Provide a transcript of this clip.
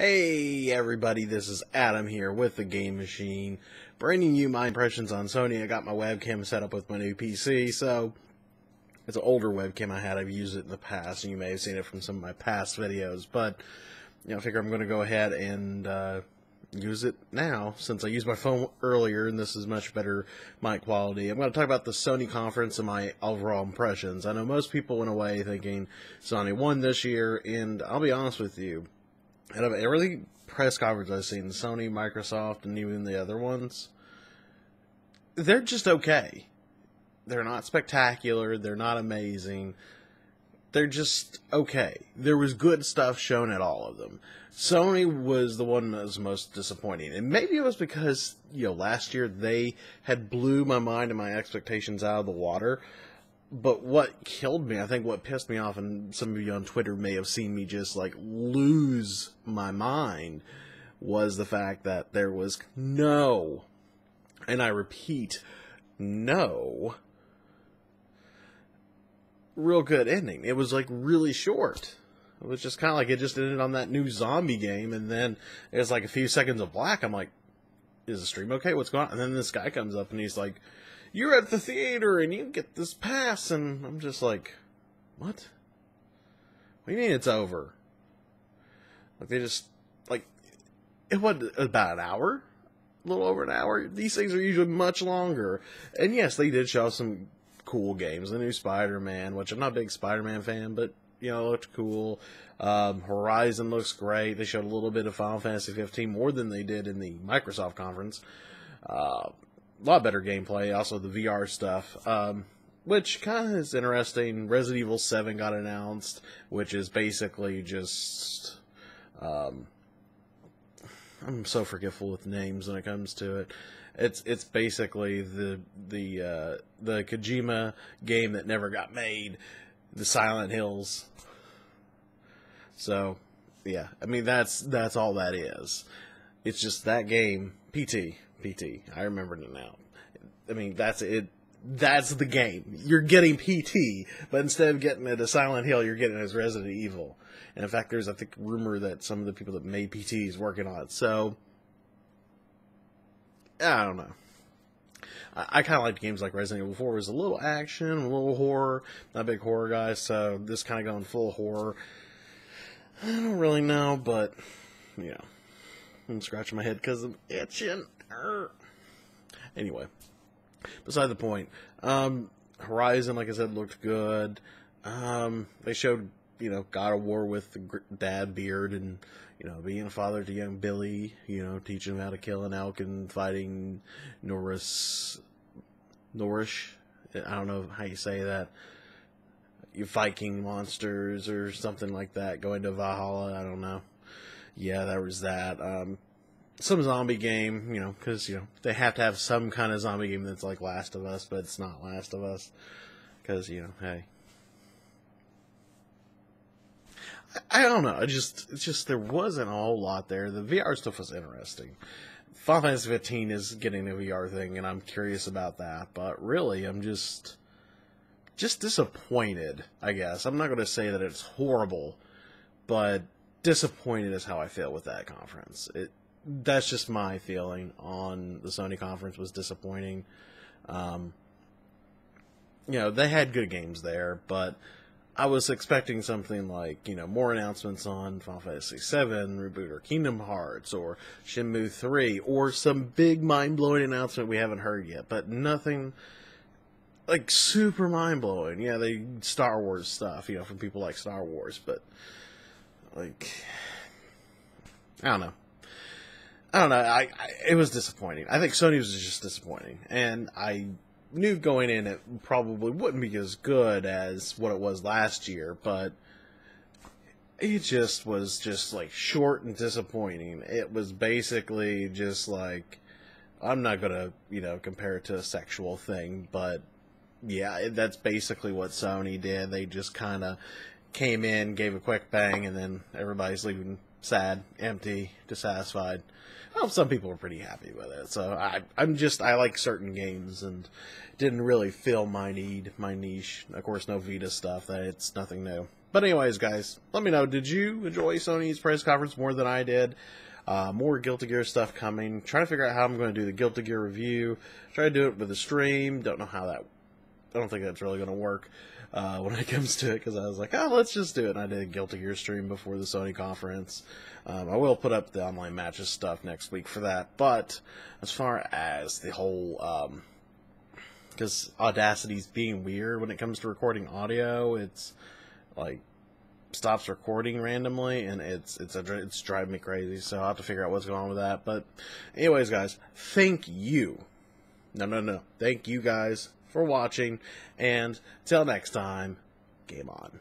Hey everybody, this is Adam here with the Game Machine, bringing you my impressions on Sony. I got my webcam set up with my new PC, so it's an older webcam I had. I've used it in the past, and you may have seen it from some of my past videos. But you know, I figure I'm going to go ahead and uh, use it now since I used my phone earlier, and this is much better mic quality. I'm going to talk about the Sony conference and my overall impressions. I know most people went away thinking Sony won this year, and I'll be honest with you out of every press conference I've seen, Sony, Microsoft, and even the other ones, they're just okay. They're not spectacular. They're not amazing. They're just okay. There was good stuff shown at all of them. Sony was the one that was most disappointing. And maybe it was because, you know, last year they had blew my mind and my expectations out of the water but what killed me, I think what pissed me off, and some of you on Twitter may have seen me just like lose my mind, was the fact that there was no, and I repeat, no real good ending. It was like really short. It was just kind of like it just ended on that new zombie game, and then it was like a few seconds of black. I'm like, is the stream okay? What's going on? And then this guy comes up and he's like, you're at the theater and you get this pass. And I'm just like, what? What do you mean it's over? Like, they just, like, it was about an hour? A little over an hour? These things are usually much longer. And yes, they did show some cool games. The new Spider Man, which I'm not a big Spider Man fan, but, you know, looked cool. Um, Horizon looks great. They showed a little bit of Final Fantasy 15 more than they did in the Microsoft conference. Uh, a lot better gameplay. Also, the VR stuff, um, which kind of is interesting. Resident Evil 7 got announced, which is basically just. Um, I'm so forgetful with names when it comes to it. It's it's basically the the uh, the Kojima game that never got made, the Silent Hills. So, yeah, I mean that's that's all that is. It's just that game, PT, PT. I remember it now. I mean, that's it. That's the game. You're getting PT, but instead of getting it as Silent Hill, you're getting it as Resident Evil. And in fact, there's I think rumor that some of the people that made PT is working on it. So I don't know. I, I kind of liked games like Resident Evil 4. It was a little action, a little horror. Not a big horror guy, so this kind of going full horror. I don't really know, but you know, I'm scratching my head because I'm itching. Anyway, beside the point. Um, Horizon, like I said, looked good. Um, they showed, you know, God of War with the dad beard and, you know, being a father to young Billy, you know, teaching him how to kill an elk and fighting Norris, Norish. I don't know how you say that. You Viking monsters or something like that. Going to Valhalla. I don't know. Yeah, that was that. Um, some zombie game, you know, because you know they have to have some kind of zombie game that's like Last of Us, but it's not Last of Us, because you know, hey, I, I, don't know. I just it's just there wasn't a whole lot there. The VR stuff was interesting. Final Fantasy 15 is getting a VR thing, and I'm curious about that. But really, I'm just just disappointed. I guess I'm not going to say that it's horrible, but disappointed is how I feel with that conference. It that's just my feeling on the Sony conference was disappointing. Um, you know, they had good games there, but I was expecting something like, you know, more announcements on Final Fantasy VII, Reboot, or Kingdom Hearts, or Shenmue 3, or some big mind blowing announcement we haven't heard yet, but nothing like super mind blowing. Yeah, they Star Wars stuff, you know, from people like Star Wars, but like, I don't know. I don't know. I, I, it was disappointing. I think Sony was just disappointing, and I knew going in it probably wouldn't be as good as what it was last year, but it just was just like short and disappointing. It was basically just like I'm not gonna you know compare it to a sexual thing, but yeah, that's basically what Sony did. They just kind of came in, gave a quick bang, and then everybody's leaving sad, empty, dissatisfied well, some people were pretty happy with it. So I, I'm just I like certain games and didn't really fill my need, my niche. Of course, no Vita stuff. That it's nothing new. But anyways, guys, let me know. Did you enjoy Sony's press conference more than I did? Uh, more Guilty Gear stuff coming. Trying to figure out how I'm going to do the Guilty Gear review. Try to do it with a stream. Don't know how that. I don't think that's really going to work uh, when it comes to it because I was like, oh, let's just do it. And I did a Guilty Gear stream before the Sony conference. Um, I will put up the online matches stuff next week for that. But as far as the whole, because um, Audacity's being weird when it comes to recording audio, it's like stops recording randomly and it's it's a, it's driving me crazy so i'll have to figure out what's going on with that but anyways guys thank you no no no thank you guys for watching and till next time game on